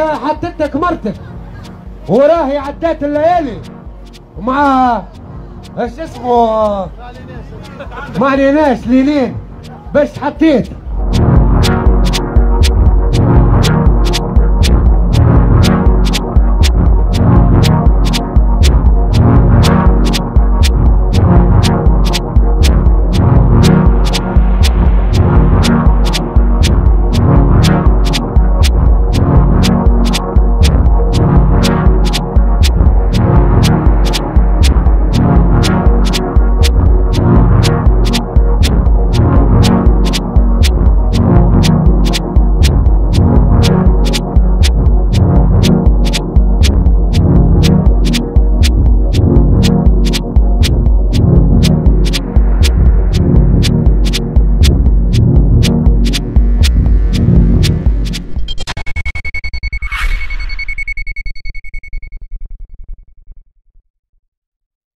حطيتك مرتك. وراهي عدات الليالي. ومع اش اسمه؟ ما عليناش لينين باش حطيت.